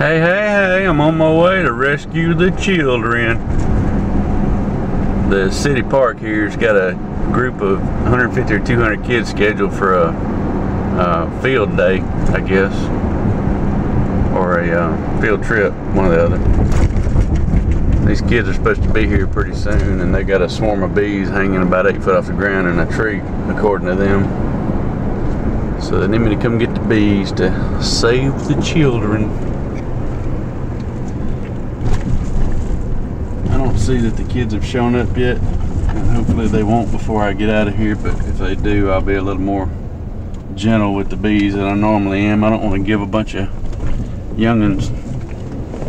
Hey, hey, hey, I'm on my way to rescue the children. The city park here's got a group of 150 or 200 kids scheduled for a, field day, I guess, or a uh, field trip, one or the other. These kids are supposed to be here pretty soon, and they got a swarm of bees hanging about eight foot off the ground in a tree, according to them. So they need me to come get the bees to save the children. See that the kids have shown up yet. And hopefully they won't before I get out of here but if they do I'll be a little more gentle with the bees than I normally am. I don't want to give a bunch of youngins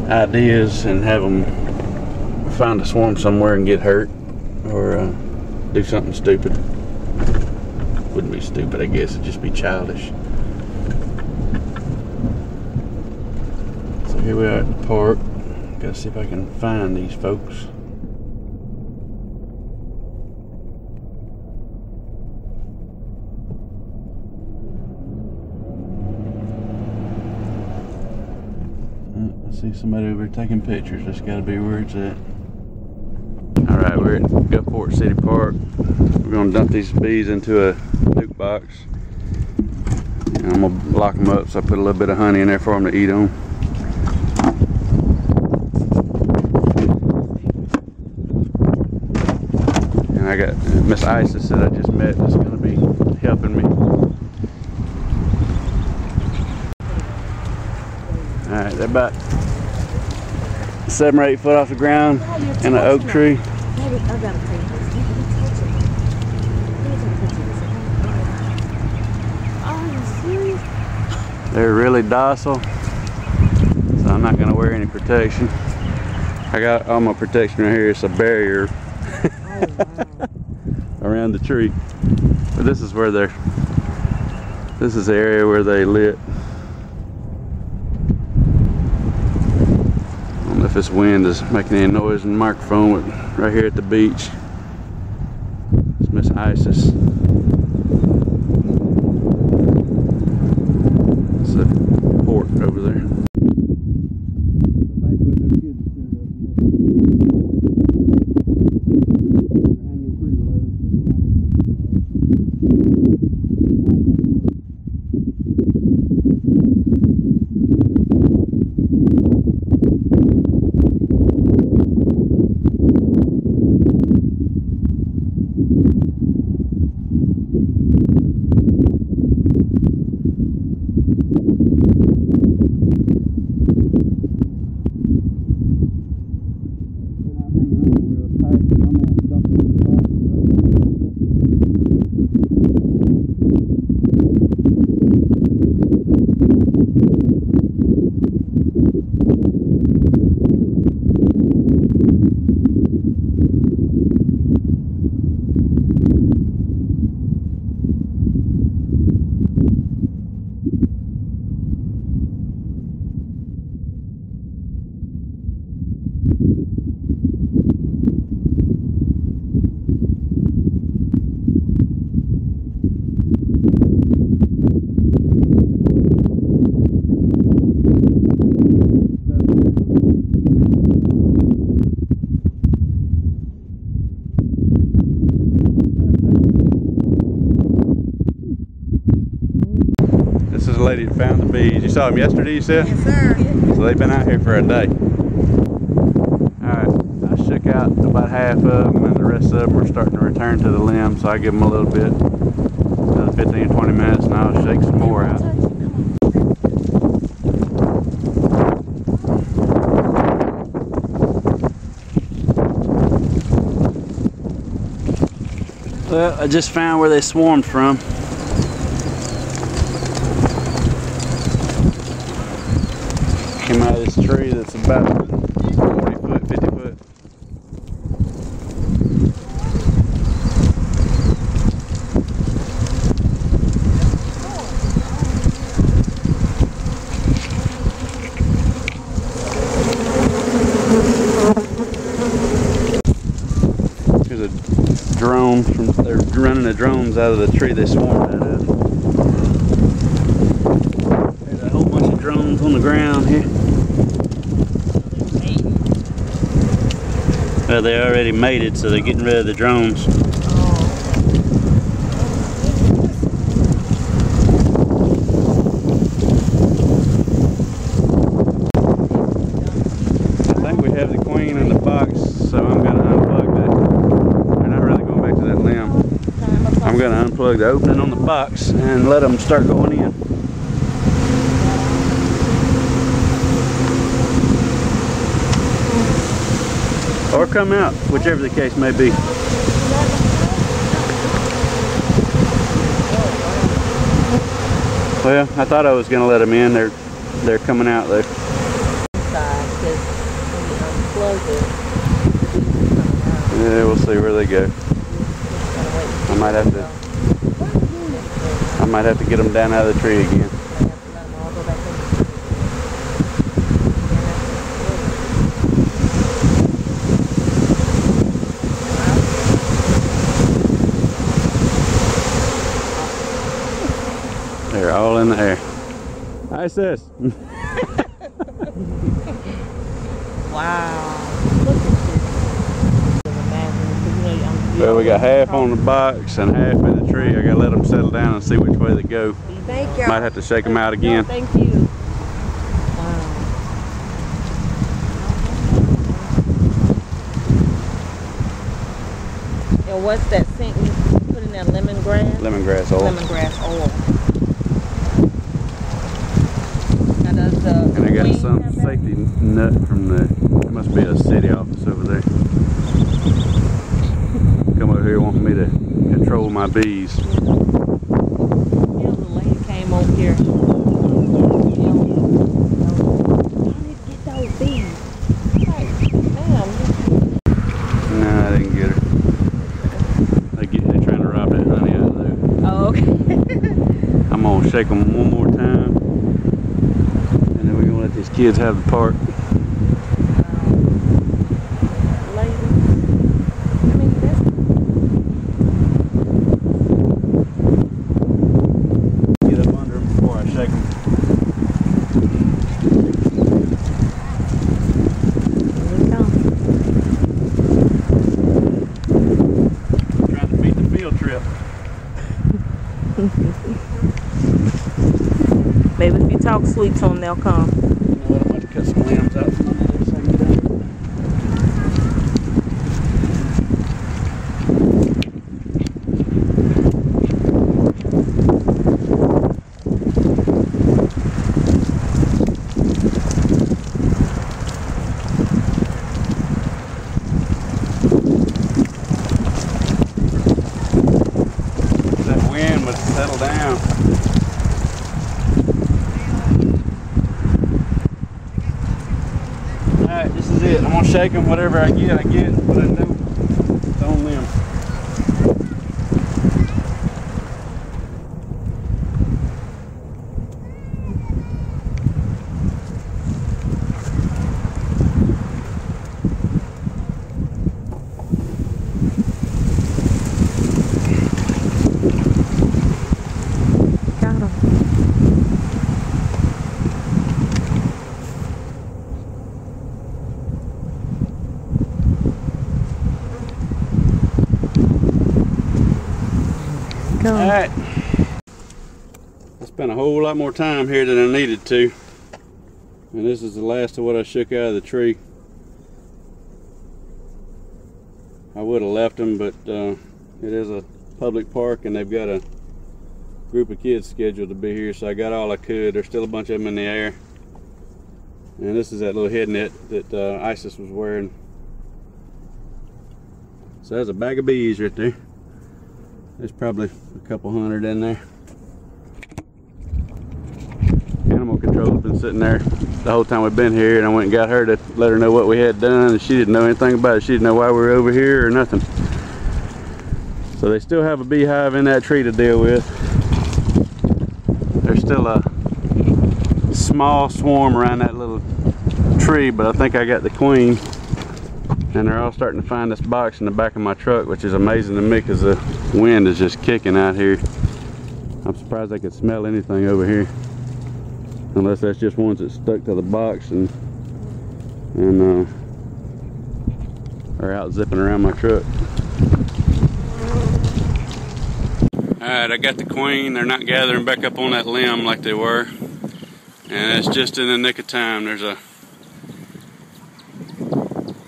ideas and have them find a swarm somewhere and get hurt or uh, do something stupid. Wouldn't be stupid I guess. It'd just be childish. So here we are at the park gotta see if I can find these folks hmm, I see somebody over taking pictures. That's got to be where it's at. All right, we're at Gulfport City Park. We're gonna dump these bees into a nuc box. And I'm gonna lock them up so I put a little bit of honey in there for them to eat on. Got Miss Isis that I just met is gonna be helping me. All right, they're about seven or eight foot off the ground in an oak tree. They're really docile, so I'm not going to wear any protection. I got all my protection right here. It's a barrier Oh, wow. around the tree. But this is where they're, this is the area where they lit. I don't know if this wind is making any noise in the microphone right here at the beach. It's Miss Isis. It's a port over there. lady that found the bees. You saw them yesterday, you said? Yes, sir. So they've been out here for a day. Alright, I shook out about half of them and the rest of them are starting to return to the limb, so I give them a little bit, another 15 or 20 minutes, and I'll shake some more out. Well, I just found where they swarmed from. Came out of this tree that's about 40 foot, 50 foot. There's a drone from, they're running the drones out of the tree they swarmed out of. There's a whole bunch of drones on the ground here. Well, they already made it, so they're getting rid of the drones. I think we have the queen in the box, so I'm going back to unplug the opening on the box and let them start going in. Or come out, whichever the case may be. Well, I thought I was gonna let them in. They're they're coming out though. Yeah, we'll see where they go. I might have to I might have to get them down out of the tree again. I have to let them all go back in the tree. They're all in the air. Hi sis. Wow. Look at this. Imagine, you know, I'm- Well, we got half on the box and half in the tree. I gotta let them settle down and see which way they go. Thank you. Might have to shake them out again. Thank you. Wow. And what's that scent you put in that lemongrass? Lemongrass oil. Lemongrass oil. The And I got some safety nut from the, it must be a city office over there. Come over here wanting me to control my bees. Yeah, the lady came over here. I need to get those bees. Like, ma'am, No, I didn't get her. They get, they're trying to rob that honey out of there. Oh, okay. I'm gonna shake them one more beat the field trip. Baby, if you talk sweet to them, they'll come. You know what, I'm about to cut some limbs out from under this thing down. That wind would settle down. Alright, this is it. I'm gonna shake them. Whatever I get, I get. But I know it's on them. Got them. I spent a whole lot more time here than I needed to. And this is the last of what I shook out of the tree. I would have left them, but uh, it is a public park and they've got a group of kids scheduled to be here, so I got all I could. There's still a bunch of them in the air. And this is that little head net that uh, Isis was wearing. So that's a bag of bees right there. There's probably a couple hundred in there. Animal control's been sitting there the whole time we've been here, and I went and got her to let her know what we had done, and she didn't know anything about it. She didn't know why we were over here or nothing. So they still have a beehive in that tree to deal with. There's still a small swarm around that little tree, but I think I got the queen. And they're all starting to find this box in the back of my truck, which is amazing to me because the wind is just kicking out here. I'm surprised I could smell anything over here. Unless that's just ones that stuck to the box and and uh, are out zipping around my truck. Alright, I got the queen. They're not gathering back up on that limb like they were. And it's just in the nick of time. There's a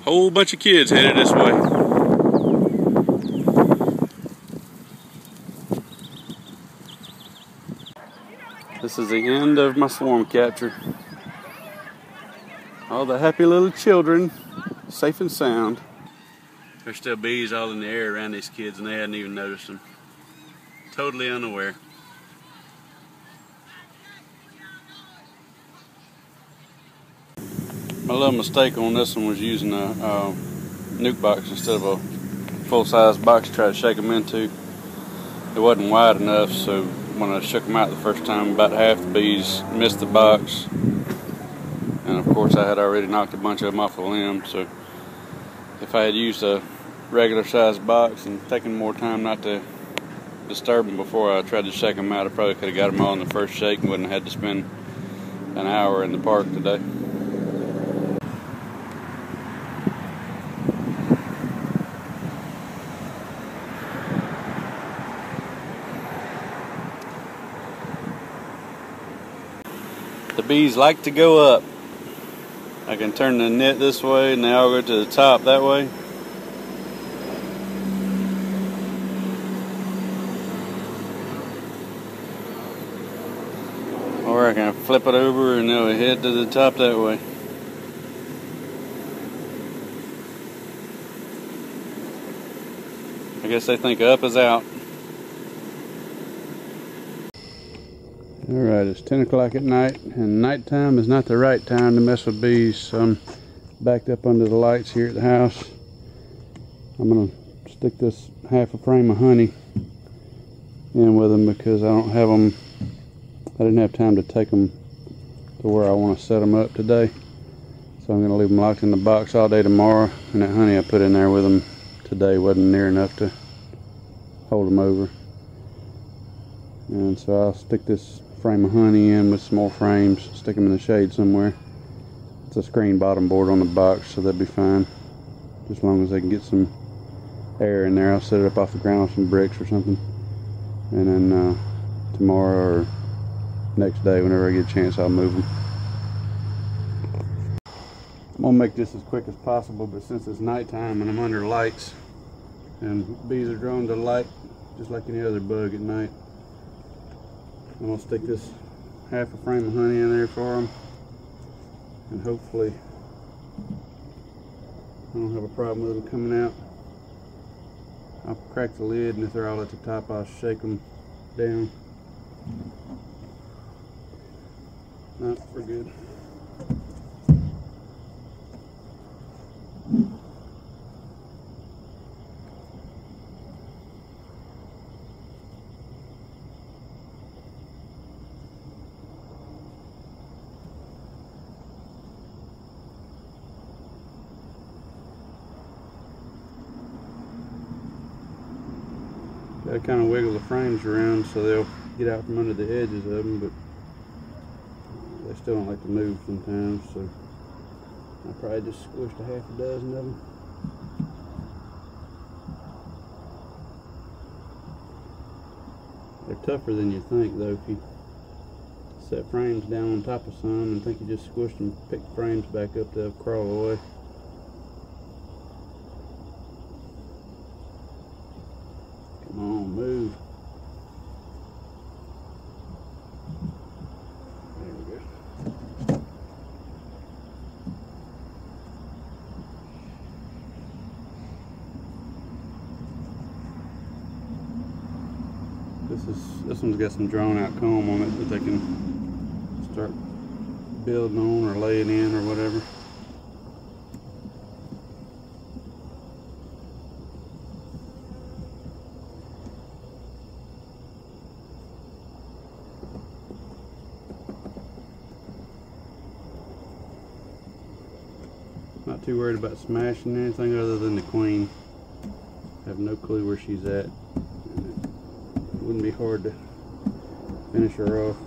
whole bunch of kids headed this way. This is the end of my swarm capture. All the happy little children, safe and sound. There's still bees all in the air around these kids and they hadn't even noticed them. Totally unaware. My little mistake on this one was using a, a nuc box instead of a full-size box to try to shake them into. It wasn't wide enough, so when I shook them out the first time, about half the bees missed the box. And of course, I had already knocked a bunch of them off the limb, so if I had used a regular sized box and taken more time not to disturb them before I tried to shake them out, I probably could have got them all in the first shake and wouldn't have had to spend an hour in the park today. Bees like to go up. I can turn the net this way and they all go to the top that way. Or I can flip it over and they'll head to the top that way. I guess they think up is out. Alright, it's 10 o'clock at night, and nighttime is not the right time to mess with bees, so I'm backed up under the lights here at the house. I'm going to stick this half a frame of honey in with them because I don't have them, I didn't have time to take them to where I want to set them up today. So I'm going to leave them locked in the box all day tomorrow, and that honey I put in there with them today wasn't near enough to hold them over. And so I'll stick this frame of honey in with some more frames, stick them in the shade somewhere. It's a screen bottom board on the box, so they'll be fine. As long as they can get some air in there, I'll set it up off the ground with some bricks or something. And then uh, tomorrow or next day, whenever I get a chance, I'll move them. I'm gonna make this as quick as possible, but since it's nighttime and I'm under lights, and bees are drawn to light just like any other bug at night, I'm gonna stick this half a frame of honey in there for them and hopefully I don't have a problem with them coming out. I'll crack the lid and if they're all at the top I'll shake them down. No, we're good. Kind of wiggle the frames around so they'll get out from under the edges of them, but they still don't like to move sometimes, so I probably just squished a half a dozen of them. They're tougher than you think, though. If you set frames down on top of some and think you just squished them, pick frames back up, they'll crawl away. Come on, move. There we go. This is this one's got some drawn out comb on it that they can start building on or laying in or whatever. Not too worried about smashing anything other than the queen. Have no clue where she's at. Wouldn't be hard to finish her off.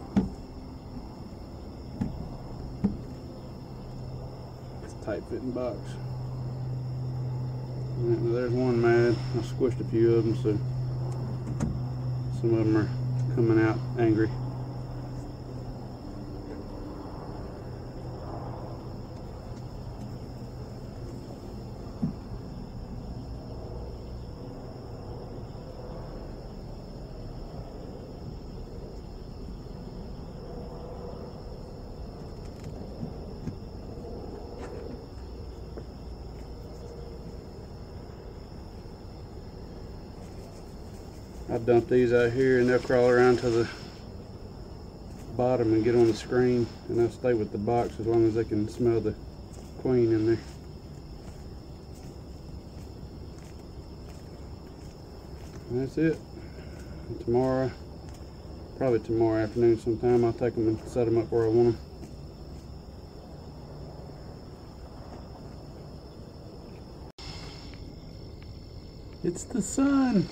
It's a tight fitting box. There's one mad. I squished a few of them, so some of them are coming out angry. I dump these out here and they'll crawl around to the bottom and get on the screen and they'll stay with the box as long as they can smell the queen in there. And that's it. And tomorrow, probably tomorrow afternoon sometime, I'll take them and set them up where I want them. It's the sun.